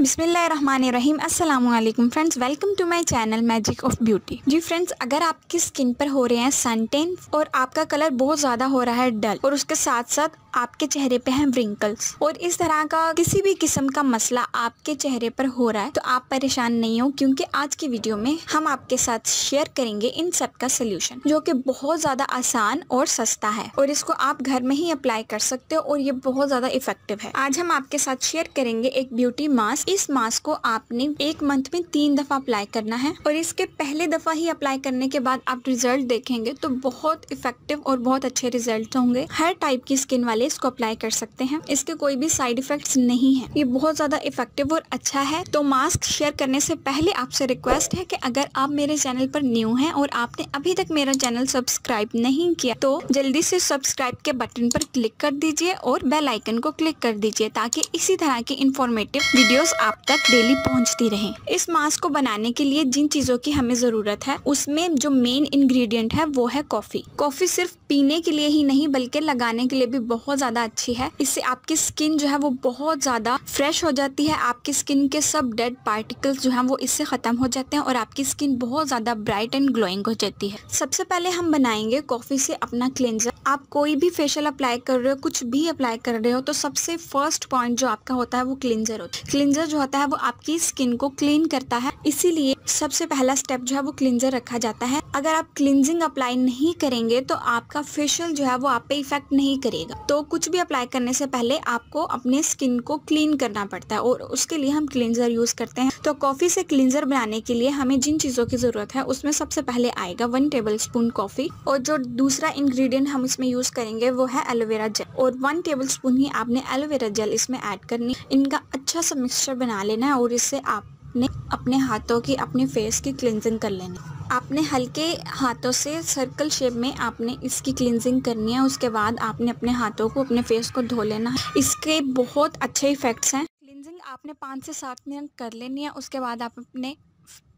अस्सलाम वालेकुम friends, welcome to my channel magic of beauty. Ji friends, अगर आपकी स्किन पर हो रहे हैं सनटेन और आपका कलर बहुत ज़्यादा हो रहा है डल और उसके साथ साथ आपके चेहरे पे हैं व्रिंकल्स और इस तरह का किसी भी किस्म का मसला आपके चेहरे पर हो रहा है तो आप परेशान नहीं हो, क्योंकि आज की वीडियो में हम आपके साथ शेयर करेंगे इन सब का सोल्यूशन जो कि बहुत ज़्यादा आसान और सस्ता है. और इसको आप घर में ही अप्लाई कर सकते हो और ये बहुत ज़्यादा इफ़ेक्टिव है. आज हम आपके साथ शेयर करेंगे एक ब्यूटी मास्क इस मास्क को आपने एक मंथ में तीन दफ़ा अप्लाई करना है और इसके पहले दफ़ा ही अप्लाई करने के बाद आप रिज़ल्ट देखेंगे तो बहुत इफ़ेक्टिव और बहुत अच्छे रिज़ल्ट होंगे. हर टाइप की स्किन वाले इसको अप्लाई कर सकते हैं। इसके कोई भी साइड इफेक्ट्स नहीं है। ये बहुत ज़्यादा इफ़ेक्टिव और अच्छा है। तो मास्क शेयर करने से पहले आपसे रिक्वेस्ट है कि अगर आप मेरे चैनल पर न्यू हैं और आपने अभी तक मेरा चैनल सब्सक्राइब नहीं किया तो जल्दी से सब्सक्राइब के बटन पर क्लिक कर दीजिए और बेल आइकन को क्लिक कर दीजिए ताकि इसी तरह की इंफॉर्मेटिव वीडियोस आप तक डेली पहुँचती रहे। इस मास्क को बनाने के लिए जिन चीज़ों की हमें ज़रूरत है, उसमें जो मेन इंग्रेडिएंट है, वो है कॉफ़ी कॉफ़ी सिर्फ़ पीने के लिए ही नहीं, बल्कि लगाने के लिए भी बहुत ज़्यादा अच्छी है। इससे आपकी स्किन जो है वो बहुत ज़्यादा फ्रेश हो जाती है। आपकी स्किन के सब डेड पार्टिकल्स जो है वो इससे खत्म हो जाते हैं और आपकी स्किन बहुत ज़्यादा ब्राइट एंड ग्लोइंग हो जाती है। सबसे पहले हम बनाएँगे कॉफ़ी से अपना क्लेंजर आप कोई भी फेशियल अप्लाई कर रहे हो, कुछ भी अप्लाई कर रहे हो तो सबसे फ़र्स्ट पॉइंट जो आपका होता है वो क्लिनजर होता है। क्लिनजर जो होता है वो आपकी स्किन को क्लीन करता है। इसीलिए सबसे पहला स्टेप जो है वो क्लिनजर रखा जाता है। अगर आप क्लिनजिंग अप्लाई नहीं करेंगे तो आपका फेशियल जो है वो आप पे इफ़ेक्ट नहीं करेगा। तो कुछ भी अप्लाई करने से पहले आपको अपने स्किन को क्लीन करना पड़ता है और उसके लिए हम क्लिनजर यूज़ करते हैं। तो कॉफ़ी से क्लिनजर बनाने के लिए हमें जिन चीज़ों की ज़रूरत है, उसमें सबसे पहले आएगा वन टेबल स्पून कॉफ़ी और जो दूसरा इंग्रेडिएंट हम इसमें यूज़ करेंगे वो है एलोवेरा जेल और वन टेबल स्पून ही आपने एलोवेरा जेल इसमें ऐड करनी इनका अच्छा सा मिक्सचर बना लेना है और इससे आपने अपने हाथों की, अपने फेस की क्लिनजिंग कर लेनी आपने हल्के हाथों से सर्कल शेप में आपने इसकी क्लिनजिंग करनी है, उसके बाद आपने अपने हाथों को, अपने फेस को धो लेना है। इसके बहुत अच्छे इफ़ेक्ट्स हैं। क्लिनजिंग आपने पाँच से सात मिनट कर लेनी है, उसके बाद आप अपने,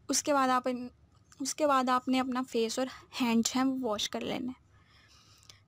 उसके बाद आप उसके बाद आपने अपना फेस और हैंड्स हैं वॉश कर लेने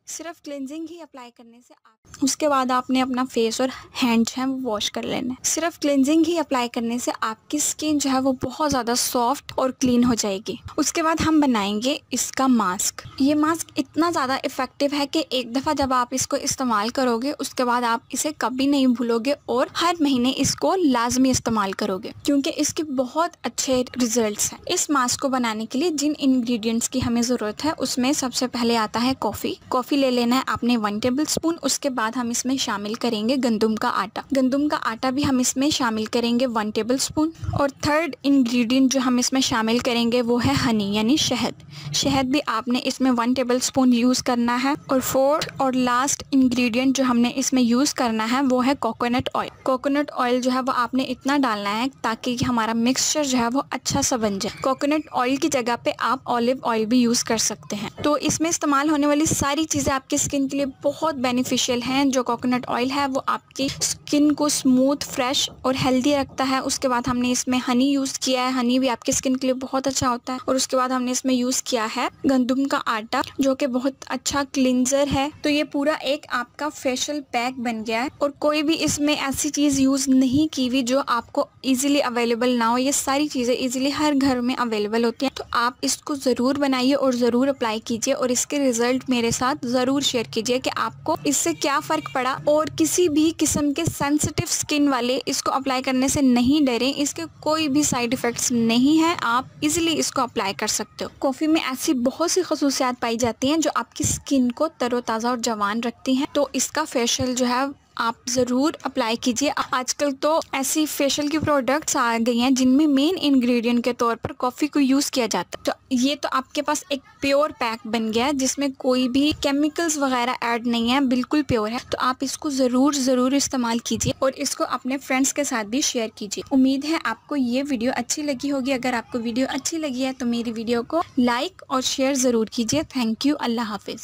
सिर्फ़ क्लिनजिंग ही अप्लाई करने से आप उसके बाद आपने अपना फेस और हैंड्स हैं वो वॉश कर लेने सिर्फ़ क्लिनजिंग ही अप्लाई करने से आपकी स्किन जो है वो बहुत ज़्यादा सॉफ्ट और क्लीन हो जाएगी। उसके बाद हम बनाएँगे इसका मास्क ये मास्क इतना ज़्यादा इफ़ेक्टिव है कि एक दफ़ा जब आप इसको इस्तेमाल करोगे, उसके बाद आप इसे कभी नहीं भूलोगे और हर महीने इसको लाजमी इस्तेमाल करोगे, क्योंकि इसके बहुत अच्छे रिज़ल्ट हैं। इस मास्क को बनाने के लिए जिन इंग्रेडिएंट्स की हमें ज़रूरत है, उसमें सबसे पहले आता है कॉफ़ी कॉफ़ी कॉफ़ी ले लेना है आपने वन टेबल स्पून उसके बाद हम इसमें शामिल करेंगे गंदम का आटा। गंदुम का आटा भी हम इसमें शामिल करेंगे वन टेबल स्पून और थर्ड इंग्रेडिएंट जो हम इसमें शामिल करेंगे वो है हनी यानी शहद। शहद भी आपने इसमें वन टेबल स्पून यूज़ करना है और फोर्थ और लास्ट इंग्रेडिएंट जो हमने इसमें यूज़ करना है वो है कोकोनट ऑयल कोकोनट ऑयल जो है वो आपने इतना डालना है ताकि हमारा मिक्सचर जो है वो अच्छा सा बन जाए। कोकोनट ऑयल की जगह पे आप ऑलिव ऑयल भी यूज़ कर सकते हैं। तो इसमें इस्तेमाल होने वाली सारी चीज़ें आपकी स्किन के लिए बहुत बेनिफिशियल हैं। जो कोकोनट ऑयल है, वो आपकी स्किन को स्मूथ फ्रेश और हेल्दी रखता है। उसके बाद हमने इसमें हनी यूज़ किया है। हनी भी आपकी स्किन के लिए बहुत अच्छा होता है। और उसके बाद हमने इसमें यूज़ किया है गंदुम का आटा, जो कि बहुत अच्छा क्लिनजर है। तो ये पूरा एक आपका फेशियल पैक बन गया है। और कोई भी इसमें ऐसी चीज़ यूज़ नहीं की हुई जो आपको इजीली अवेलेबल ना हो। ये सारी चीज़ें इजीली हर घर में अवेलेबल होती हैं। तो आप इसको ज़रूर बनाइए और ज़रूर अप्लाई कीजिए। और इसके रिज़ल्ट मेरे साथ ज़रूर शेयर कीजिए कि आपको इससे क्या फ़र्क पड़ा और किसी भी किस्म के सेंसिटिव स्किन वाले इसको अप्लाई करने से नहीं डरे। इसके कोई भी साइड इफ़ेक्ट्स नहीं है। आप इजिली इसको अप्लाई कर सकते हो। कॉफ़ी में ऐसी बहुत सी खसूसियात पाई जाती हैं जो आपकी स्किन को तरोताज़ा और जवान रखती हैं। तो इसका फेशियल जो है आप ज़रूर अप्लाई कीजिए। आजकल तो ऐसी फेशियल की प्रोडक्ट्स आ गई हैं जिनमें मेन इंग्रेडिएंट के तौर पर कॉफ़ी को यूज़ किया जाता है। तो ये तो आपके पास एक प्योर पैक बन गया है, जिसमें कोई भी केमिकल्स वगैरह ऐड नहीं है, बिल्कुल प्योर है। तो आप इसको ज़रूर ज़रूर इस्तेमाल कीजिए और इसको अपने फ्रेंड्स के साथ भी शेयर कीजिए। उम्मीद है आपको ये वीडियो अच्छी लगी होगी। अगर आपको वीडियो अच्छी लगी है तो मेरी वीडियो को लाइक और शेयर ज़रूर कीजिए। थैंक यू अल्लाह हाफिज़।